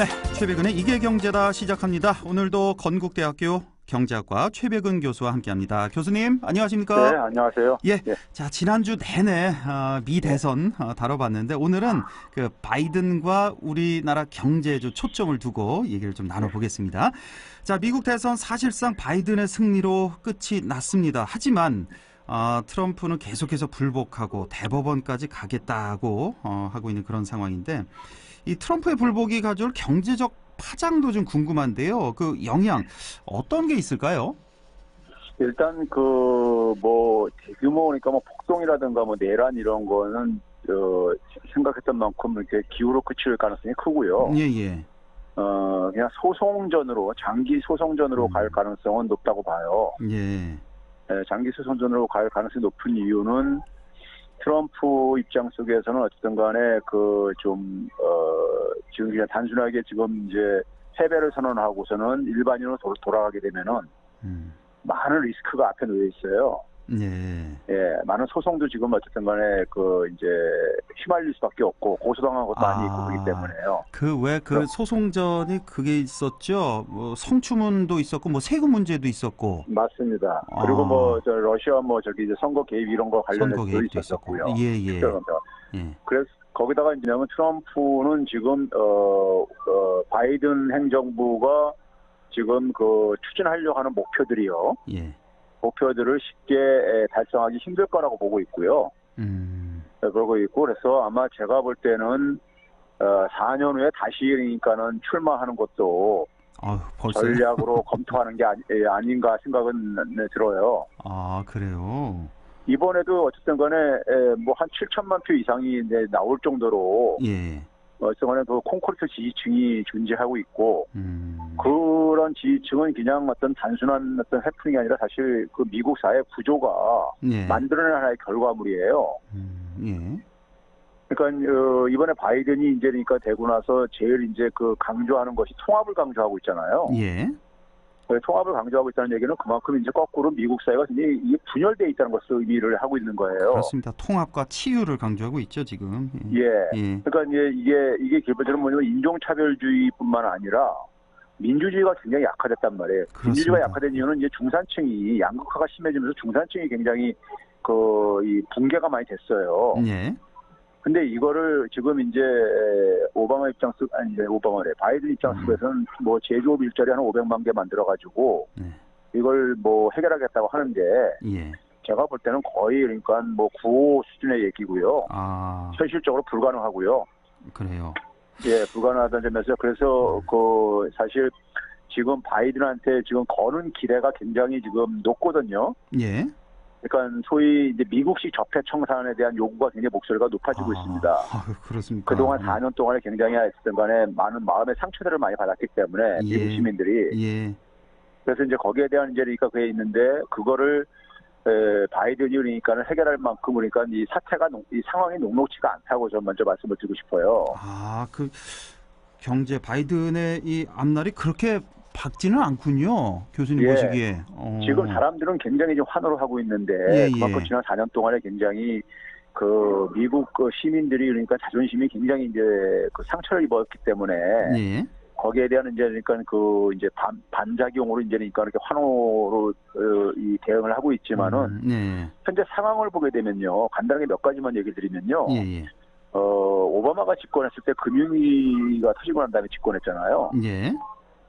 네, 최백은의 이게 경제다 시작합니다. 오늘도 건국대학교 경제학과 최백은 교수와 함께합니다. 교수님 안녕하십니까? 네, 안녕하세요. 예, 예. 자 지난주 내내 어, 미 대선 어, 다뤄봤는데 오늘은 그 바이든과 우리나라 경제에 좀 초점을 두고 얘기를 좀 나눠보겠습니다. 자, 미국 대선 사실상 바이든의 승리로 끝이 났습니다. 하지만 어, 트럼프는 계속해서 불복하고 대법원까지 가겠다고 어, 하고 있는 그런 상황인데 이 트럼프의 불복이 가져올 경제적 파장도 좀 궁금한데요. 그 영향 어떤 게 있을까요? 일단 그 뭐 대규모니까 뭐 폭동이라든가 뭐 내란 이런 거는 어, 생각했던 만큼 이렇게 기후로 그칠 가능성이 크고요. 예, 예. 어 그냥 소송전으로 장기 소송전으로 음. 갈 가능성은 높다고 봐요. 예. 예, 장기 소송전으로 갈 가능성이 높은 이유는 트럼프 입장 속에서는 어쨌든 간에 그 좀 어, 지금 그냥 단순하게 지금 이제 패배를 선언하고서는 일반인으로 도- 돌아가게 되면은 음. 많은 리스크가 앞에 놓여 있어요. 예. 예, 많은 소송도 지금 어쨌든 간에 그 이제 휘말릴 수밖에 없고 고소당한 것도 아. 아. 니고 그렇기 때문에요. 그 왜 그 소송전이 그게 있었죠. 뭐 성추문도 있었고 뭐 세금 문제도 있었고 맞습니다. 아. 그리고 뭐 저 러시아 뭐 저기 이제 선거 개입 이런 거 개입도 있었고. 있었고요. 예, 예. 그러니까 예. 그래서 거기다가 이제 뭐냐면 트럼프는 지금 어, 어, 바이든 행정부가 지금 그 추진하려고 하는 목표들이요. 예. 목표들을 쉽게 에, 달성하기 힘들 거라고 보고 있고요. 음. 네, 그러고 있고 그래서 아마 제가 볼 때는 어, 4년 후에 다시 그러니까는 출마하는 것도 벌써 전략으로 검토하는 게 아니, 예, 아닌가 생각은 네, 들어요. 아, 그래요. 이번에도 어쨌든 간에 뭐 한 7천만 표 이상이 이제 나올 정도로 예. 어쨌든 간에 그 콘크리트 지지층이 존재하고 있고 음. 그런 지지층은 그냥 어떤 단순한 어떤 해프닝이 아니라 사실 그 미국 사회 구조가 예. 만들어낸 하나의 결과물이에요. 음. 예. 그러니까 어, 이번에 바이든이 이제 그러니까 되고 나서 제일 이제 그 강조하는 것이 통합을 강조하고 있잖아요. 예. 그 통합을 강조하고 있다는 얘기는 그만큼 이제 거꾸로 미국 사회가 굉장히 분열돼 있다는 것을 의미를 하고 있는 거예요. 그렇습니다. 통합과 치유를 강조하고 있죠, 지금. 예. 예. 그러니까 이제 이게 이게 기본적으로 뭐냐면 인종차별주의뿐만 아니라 민주주의가 굉장히 약화됐단 말이에요. 그렇습니다. 민주주의가 약화된 이유는 이제 중산층이 양극화가 심해지면서 중산층이 굉장히 그 이 붕괴가 많이 됐어요. 예. 근데 이거를 지금 이제 오바마 입장 속 아니 이제 오바마래 바이든 입장 음. 속에서는 뭐 제조업 일자리 한 500만 개 만들어 가지고 네. 이걸 뭐 해결하겠다고 하는데 예. 제가 볼 때는 거의 그러니까 뭐 구호 수준의 얘기고요. 아, 현실적으로 불가능하고요. 그래요. 예, 불가능하다는 점에서 그래서 그 사실 지금 바이든한테 지금 거는 기대가 굉장히 지금 높거든요. 예. 그러니까 소위 이제 미국식 접해 청산에 대한 요구가 굉장히 목소리가 높아지고 아, 있습니다. 그렇습니까? 그동안 음. 4년 동안에 굉장히 하여튼 간에 많은 마음의 상처들을 많이 받았기 때문에 예. 미국 시민들이 예. 그래서 이제 거기에 대한 이제 그러니까 그게 있는데 그거를 에, 바이든이 그러니까는 해결할 만큼 그러니까 이 사태가 녹- 이 상황이 녹록치가 않다고 저 먼저 말씀을 드리고 싶어요. 아, 그 경제 바이든의 이 앞날이 그렇게 밝지는 않군요. 교수님 예. 보시기에. 어. 지금 사람들은 굉장히 좀 환호를 하고 있는데 예, 예. 그만큼 지난 4년 동안에 굉장히 그 미국 그 시민들이 그러니까 자존심이 굉장히 이제 그 상처를 입었기 때문에 예. 거기에 대한 이제 그러니까 그 이제 반, 반작용으로 이제 그러니까 이렇게 환호로 어, 이 대응을 하고 있지만은 음, 네. 현재 상황을 보게 되면요 간단하게 몇 가지만 얘기 드리면요 예, 예. 어 오바마가 집권했을 때 금융위기가 터지고 난 다음에 집권했잖아요 예.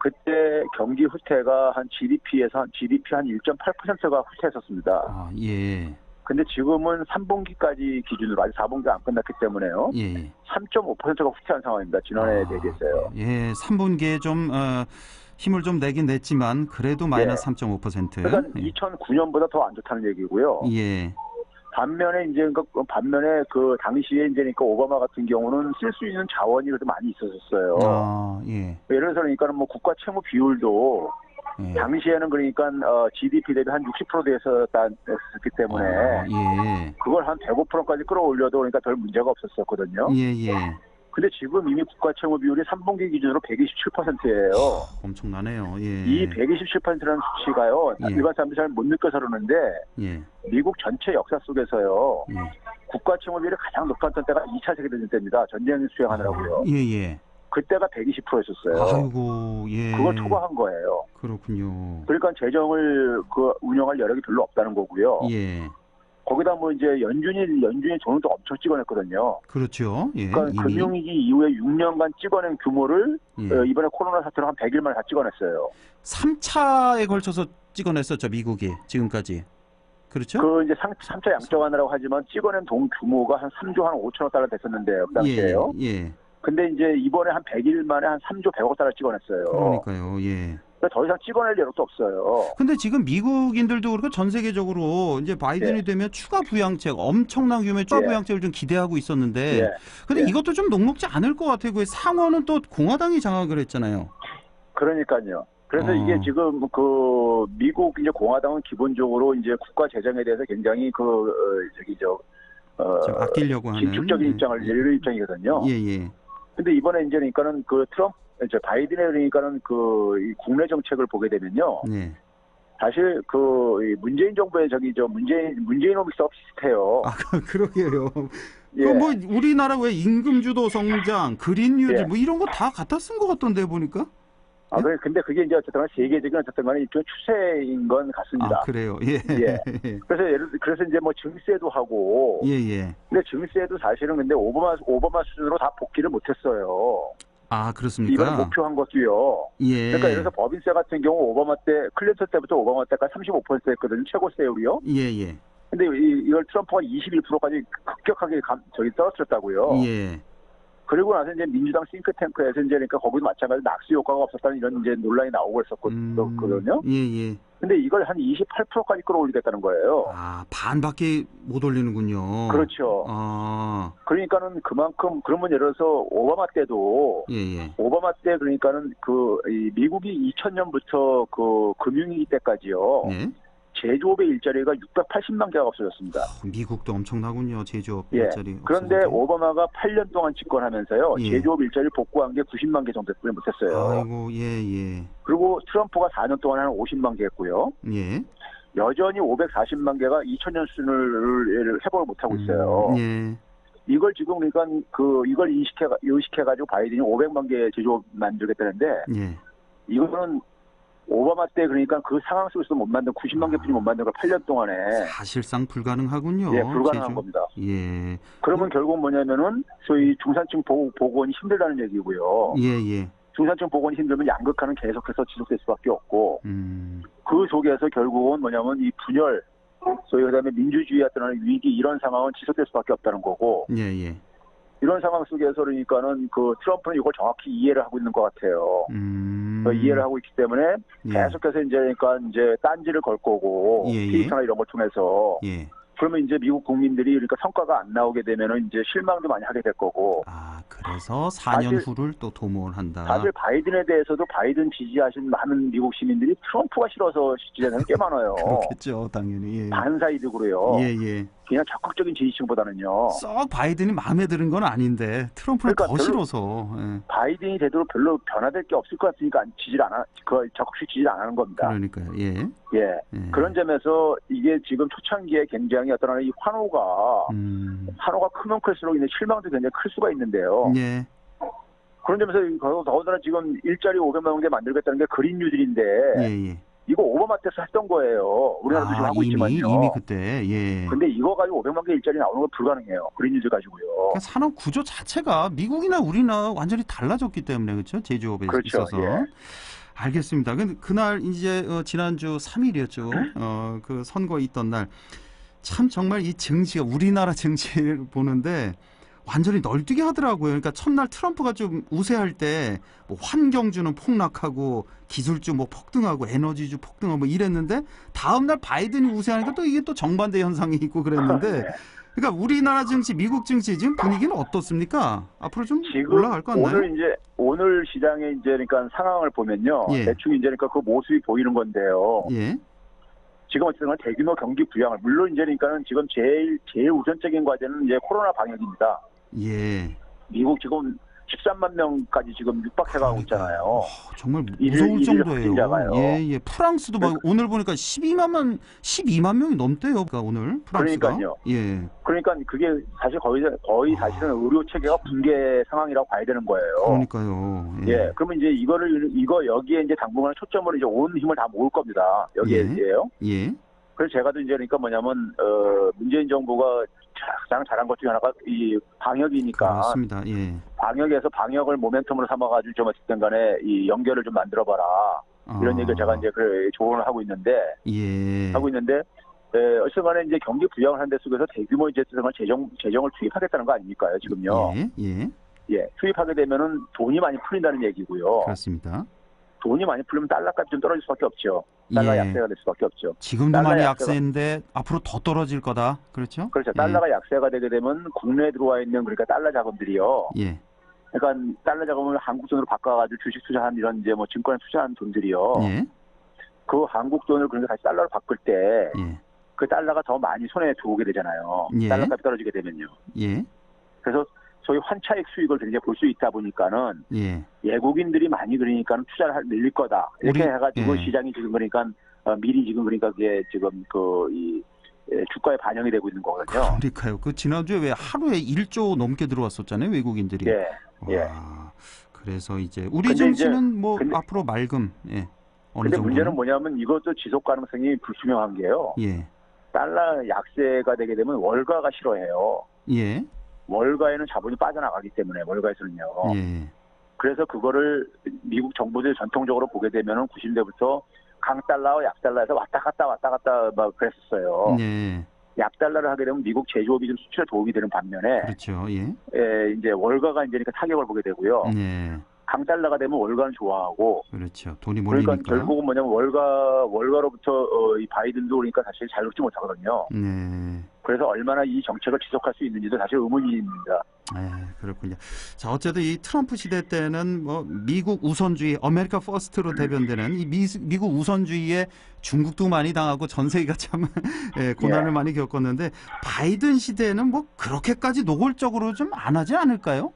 그때 경기 후퇴가 한 GDP에서 한 GDP 한 1.8%가 후퇴했었습니다. 아, 예. 근데 지금은 3분기까지 기준으로 아직 4분기가 안 끝났기 때문에요. 예. 예. 3.5%가 후퇴한 상황입니다. 지난해에 아, 대비해서요. 예, 3분기에 좀 어, 힘을 좀 내긴 냈지만 그래도 마이너스 3.5%. 그러니까 2009년보다 더 안 좋다는 얘기고요. 예. 반면에 이제 그 반면에 그 당시에 이제 그러니까 오바마 같은 경우는 쓸 수 있는 자원이 그래도 많이 있었어요. 아, 예. 예를 들어서 그러니까는 뭐 국가 채무 비율도 예. 당시에는 그러니까 어, GDP 대비 한 60% 됐었기 때문에 아, 예. 그걸 한 105%까지 끌어올려도 그러니까 별 문제가 없었었거든요. 예, 예. 근데 지금 이미 국가 채무 비율이 3분기 기준으로 127%예요. 엄청나네요. 예. 이 127%라는 수치가요. 예. 일반 사람들이 잘 못 느껴서 그러는데 예. 미국 전체 역사 속에서요. 예. 국가 채무 비율이 가장 높았던 때가 2차 세계대전 때입니다. 전쟁 수행하느라고요. 예, 예. 그때가 120%였었어요. 아이고, 예. 그걸 초과한 거예요. 그렇군요. 그러니까 재정을 그 운영할 여력이 별로 없다는 거고요. 예. 거기다 뭐 이제 연준이 연준이 돈을 또 엄청 찍어냈거든요. 그렇죠. 예. 그러니까 이미. 금융위기 이후에 6년간 찍어낸 규모를 예. 어, 이번에 코로나 사태로 한 100일 만에 다 찍어냈어요. 3차에 걸쳐서 찍어냈었죠, 미국이 지금까지. 그렇죠? 그 이제 상, 3차 양적완화라고 하지만 찍어낸 돈 규모가 한 3조 한 5천억 달러 됐었는데요. 그 당시에요. 예, 예. 근데 이제 이번에 한 100일 만에 한 3조 100억 달러 찍어냈어요. 그러니까요. 예. 그러니까 더 이상 찍어낼 여력도 없어요. 근데 지금 미국인들도 그렇고 전 세계적으로 이제 바이든이 예. 되면 추가 부양책, 엄청난 규모의 추가 예. 부양책을 좀 기대하고 있었는데 예. 근데 예. 이것도 좀 녹록지 않을 것 같아요. 그 상원은 또 공화당이 장악을 했잖아요. 그러니까요. 그래서 어. 이게 지금 그 미국 이제 공화당은 기본적으로 이제 국가 재정에 대해서 굉장히 그 어, 저기 저 어, 좀 아끼려고 하는 긴축적인 예. 입장을 이런 입장이거든요. 예, 예. 근데 이번에 이제 그러니까는 그 트럼프 이제 바이든에 그러니까는 그이 국내 정책을 보게 되면요. 네. 사실 그이 문재인 정부의 저기 저 문재인 문재인오믹스와 비슷해요. 아, 그- 그러게요. 예. 그뭐 우리나라 왜 임금 주도 성장, 그린 뉴딜 예. 뭐 이런 거 다 갖다 쓴 것 같던데 보니까. 아, 그래, 근데 그게 이제 어쨌든 세계적인 어쨌든 간에 일종 추세인 건 같습니다. 아, 그래요. 예. 예. 그래서 예를 들- 그래서 이제 뭐 증세도 하고 예, 예. 근데 증세도 사실은 근데 오바마 오바마 수준으로 다 복귀를 못했어요. 아, 그렇습니까? 목표한 것도요. 예. 그러니까 들어서 법인세 같은 경우 오바마 때 클린턴 때부터 오바마 때까지 35%였거든요. 최고 세율이요. 예, 예. 근데 이, 이걸 트럼프가 21%까지 급격하게 감, 저기 떨어뜨렸다고요. 예. 그리고 나서 이제 민주당 싱크탱크에서 이제 그러니까 거기도 마찬가지로 낙수 효과가 없었다는 이런 이제 논란이 나오고 있었거든요. 예, 예. 근데 이걸 한 28%까지 끌어올리겠다는 거예요. 아, 반밖에 못 올리는군요. 그렇죠. 아, 그러니까는 그만큼 그러면 예를 들어서 오바마 때도 예, 예. 오바마 때 그러니까는 그이 미국이 2000년부터 그 금융위기 때까지요. 네. 제조업의 일자리가 680만 개가 없어졌습니다. 미국도 엄청나군요. 제조업 예. 일자리. 그런데 없어져도. 오바마가 8년 동안 집권하면서요. 예. 제조업 일자리를 복구한 게 90만 개 정도밖에 못했어요. 아이고, 예, 예. 그리고 트럼프가 4년 동안 한 50만 개 했고요. 예. 여전히 540만 개가 2000년 수준을 회복을 못하고 있어요. 음, 예. 이걸 지금 그러니까 그 이걸 인식해 인식해 가지고 바이든이 500만 개 제조업 만들겠다는데 예. 이거는 오바마 때 그러니까 그 상황 속에서 못 만든 90만 개뿐이 못 만든 걸 8년 동안에 사실상 불가능하군요. 예, 불가능한 제조. 겁니다. 예. 그러면 결국 뭐냐면은 소위 중산층 보호, 보건이 힘들다는 얘기고요. 예, 예. 중산층 보건이 힘들면 양극화는 계속해서 지속될 수밖에 없고 음. 그 속에서 결국은 뭐냐면 이 분열 소위 그다음에 민주주의에 또 하나의 위기 이런 상황은 지속될 수밖에 없다는 거고 예, 예. 이런 상황 속에서 그러니까는 그 트럼프는 이걸 정확히 이해를 하고 있는 것 같아요. 음. 그 이해를 하고 있기 때문에 예. 계속해서 이제 그러니까 이제 딴지를 걸 거고 예, 예. 트위터나 이런 걸 통해서 예. 그러면 이제 미국 국민들이 그러니까 성과가 안 나오게 되면은 이제 실망도 많이 하게 될 거고 아, 그래서 4년 사실- 후를 또 도모한다. 사실 바이든에 대해서도 바이든 지지하신 많은 미국 시민들이 트럼프가 싫어서 지지하는 꽤 많아요. 그렇겠죠, 당연히. 예. 반사이득이고요. 예, 예. 그냥 적극적인 지지층보다는요. 썩 바이든이 마음에 드는 건 아닌데 트럼프는 그러니까 더 싫어서. 예. 바이든이 되도록 별로 변화될 게 없을 것 같으니까 안- 지지를 안 하, 그 적극적 지지를 안 하는 겁니다. 그러니까요. 예. 예. 예. 그런 점에서 이게 지금 초창기에 굉장히 어떤 이 환호가 음. 환호가 크면 클수록 이제 실망도 굉장히 클 수가 있는데요. 예. 그런 점에서 더- 더군다나 지금 일자리 500만 개 만들겠다는 게 그린 뉴딜인데 예, 예. 이거 오바마 때서 했던 거예요. 우리나라도 지금 아, 하고 이미 있지만요. 이미 그때. 예. 근데 이거 가지고 500만 개 일자리 나오는 건 불가능해요. 그린 뉴딜 가지고요. 그러니까 산업 구조 자체가 미국이나 우리나 완전히 달라졌기 때문에 그렇죠 제조업에 그렇죠. 있어서 예. 알겠습니다. 근데 그날 이제 어, 지난주 3일이었죠. 어, 그 선거 있던 날 참 정말 이 증시가 우리나라 증시를 보는데 완전히 널뛰게 하더라고요. 그러니까 첫날 트럼프가 좀 우세할 때 뭐 환경주는 폭락하고 기술주 뭐 폭등하고 에너지주 폭등하고 뭐 이랬는데 다음 날 바이든이 우세하니까 또 이게 또 정반대 현상이 있고 그랬는데 그러니까 우리나라 증시, 미국 증시 지금 분위기는 어떻습니까? 앞으로 좀 올라갈 것 같나요? 오늘 이제 오늘 시장에 이제 그러니까 상황을 보면요. 예. 대충 이제 그러니까 그 모습이 보이는 건데요. 예. 지금 어쨌든 대규모 경기 부양을 물론 이제 그러니까는 지금 제일 제일 우선적인 과제는 이제 코로나 방역입니다. 예. 미국 지금 13만 명까지 지금 육박해가고 있잖아요. 어, 정말 무서울 정도예요. 예, 예. 프랑스도 막 오늘 보니까 12만만 12만 명이 넘대요. 그러니까 오늘 프랑스가. 그러니까요. 예. 그러니까 그게 사실 거의 거의 사실은 의료 체계가 붕괴 상황이라고 봐야 되는 거예요. 그러니까요. 예, 그러면 이제 이거를 이거 여기에 이제 당분간 초점을 이제 온 힘을 다 모을 겁니다. 여기에요. 예. 그래서 제가 도 이제 그러니까 뭐냐면 어 문재인 정부가 가장 잘한 것 중에 하나가 이 방역이니까 그렇습니다. 예. 방역에서 방역을 모멘텀으로 삼아가지고 좀 어쨌든 간에 이 연결을 좀 만들어봐라 이런 아, 얘기를 제가 이제 그 조언을 하고 있는데 예. 하고 있는데 에, 어쨌든 간에 이제 경기 부양을 하는 데 속에서 대규모 이제 재정 재정을 투입하겠다는 거 아닙니까요 지금요 예. 예. 예 투입하게 되면은 돈이 많이 풀린다는 얘기고요 그렇습니다. 돈이 많이 풀리면 달러값이 좀 떨어질 수밖에 없죠 달러 예. 약세가 될 수밖에 없죠 지금도 많이 약세가- 약세인데 앞으로 더 떨어질 거다. 그렇죠? 그렇죠 예. 달러가 약세가 되게 되면 국내에 들어와 있는 그러니까 달러 자금들이요 예. 그러니까 달러 자금을 한국 돈으로 바꿔가지고 주식 투자한 이런 이제 뭐 증권에 투자한 돈들이요. 예. 그 한국 돈을 그러니까 다시 달러로 바꿀 때그 예. 달러가 더 많이 손에 들어오게 되잖아요. 예. 달러 값이 떨어지게 되면요. 예. 그래서 소위 환차익 수익을 굉장히 볼 수 있다 보니까는 예. 외국인들이 많이 그러니까는 투자를 할- 늘릴 거다. 이렇게 우리- 해가지고 예. 시장이 지금 그러니까 어, 미리 지금 그러니까 그게 지금 그이 주가에 반영이 되고 있는 거거든요. 그러니까요. 그 지난주에 왜 하루에 1조 넘게 들어왔었잖아요, 외국인들이. 예. 예. 와, 그래서 이제 우리 이제- 정치는 뭐 근데- 앞으로 맑음. 예. 어느 근데 정도. 문제는 뭐냐면 이것도 지속 가능성이 불투명한 게요. 예. 달러 약세가 되게 되면 월가가 싫어해요. 예. 월가에는 자본이 빠져나가기 때문에 월가에서는요. 예. 그래서 그거를 미국 정부들이 전통적으로 보게 되면은 90년대부터 강달러와 약달러에서 왔다 갔다 왔다 갔다 막 그랬었어요. 예. 약달러를 하게 되면 미국 제조업이 좀 수출에 도움이 되는 반면에 그렇죠. 예. 에, 이제 월가가 이제 그러니까 타격을 보게 되고요. 예. 강달러가 되면 월가는 좋아하고 그렇죠. 돈이 그러니까 몰리니까. 결국은 뭐냐면 월가 월가로부터 어, 이 바이든도 그러니까 사실 자유롭지 못하거든요. 네. 그래서 얼마나 이 정책을 지속할 수 있는지도 사실 의문입니다. 예, 그렇군요. 자, 어쨌든 이 트럼프 시대 때는 뭐 미국 우선주의, America First로 대변되는 이 미, 미국 우선주의에 중국도 많이 당하고 전 세계가 참 예, 고난을 예. 많이 겪었는데 바이든 시대에는 뭐 그렇게까지 노골적으로 좀 안 하지 않을까요?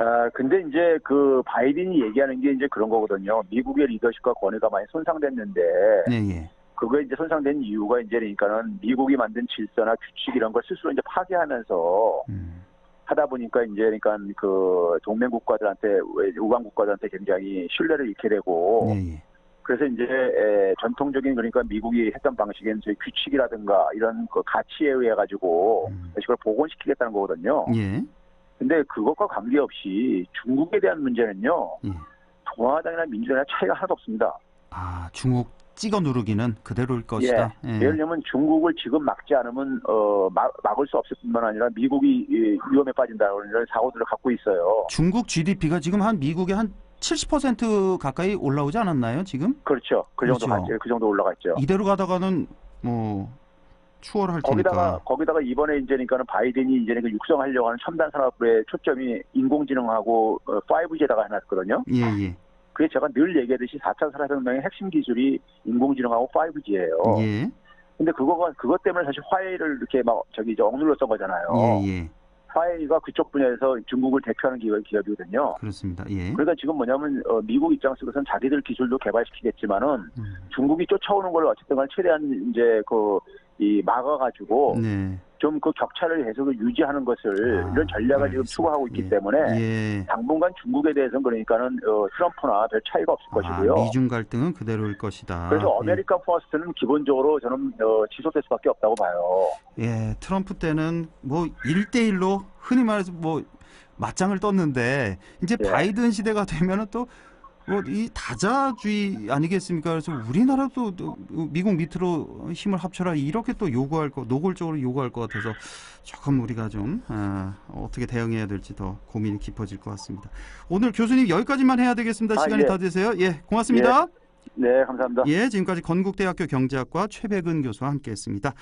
아, 근데 이제 그 바이든이 얘기하는 게 이제 그런 거거든요. 미국의 리더십과 권위가 많이 손상됐는데, 네, 예. 그거에 이제 손상된 이유가 이제 그러니까는 미국이 만든 질서나 규칙 이런 걸 스스로 이제 파괴하면서 음, 하다 보니까 이제 그러니까 그 동맹 국가들한테, 우방 국가들한테 굉장히 신뢰를 잃게 되고, 네, 예. 그래서 이제 에, 전통적인 그러니까 미국이 했던 방식인 저희 규칙이라든가 이런 그 가치에 의해 가지고 음. 그걸 복원시키겠다는 거거든요. 예. 근데 그것과 관계없이 중국에 대한 문제는요. 예. 공화당이나 민주당이나 차이가 하나도 없습니다. 아, 중국 찍어 누르기는 그대로일 것이다. 예. 예를 들면 중국을 지금 막지 않으면 어, 막, 막을 수 없을 뿐만 아니라 미국이 이, 위험에 빠진다는 이런 사고들을 갖고 있어요. 중국 GDP가 지금 한 미국의 한 70% 가까이 올라오지 않았나요, 지금? 그렇죠. 그 정도 그렇죠. 갔죠. 그 정도 올라갔죠. 이대로 가다가는 뭐 추월할 거기다가 테니까. 거기다가 이번에 이제니까는 바이든이 이제 그 육성하려고 하는 첨단 산업의 초점이 인공지능하고 어, 5G에다가 해놨거든요. 예, 예. 그게 제가 늘 얘기하듯이 4차 산업혁명의 핵심 기술이 인공지능하고 5G예요. 예. 근데 그거가 그것 때문에 사실 화웨이를 이렇게 막 저기 저 억눌렀던 거잖아요. 예, 예. 화웨이가 그쪽 분야에서 중국을 대표하는 기업, 기업이거든요. 그렇습니다. 예. 그러니까 지금 뭐냐면 어, 미국 입장 속에서는 자기들 기술도 개발시키겠지만은 음, 중국이 쫓아오는 걸 어쨌든 간에 최대한 이제 그 이 막아가지고 네. 좀그 격차를 계속 유지하는 것을 아, 이런 전략을 지금 알겠습니다. 추구하고 있기 예. 때문에 예. 당분간 중국에 대해서는 그러니까는 어, 트럼프나 별 차이가 없을 것이고요. 아, 미중 갈등은 그대로일 것이다. 그래서 America First는 기본적으로 저는 어, 지속될 수밖에 없다고 봐요. 예. 예, 트럼프 때는 뭐 1대1로 흔히 말해서 뭐 맞짱을 떴는데 이제 예. 바이든 시대가 되면은 또뭐 이 다자주의 아니겠습니까? 그래서 우리나라도 또 미국 밑으로 힘을 합쳐라 이렇게 또 요구할 거 노골적으로 요구할 것 같아서 조금 우리가 좀 아, 어떻게 대응해야 될지 더 고민이 깊어질 것 같습니다. 오늘 교수님 여기까지만 해야 되겠습니다. 아, 시간이 예. 다 되세요. 예, 고맙습니다. 네, 감사합니다. 예, 지금까지 건국대학교 경제학과 최백은 교수와 함께했습니다.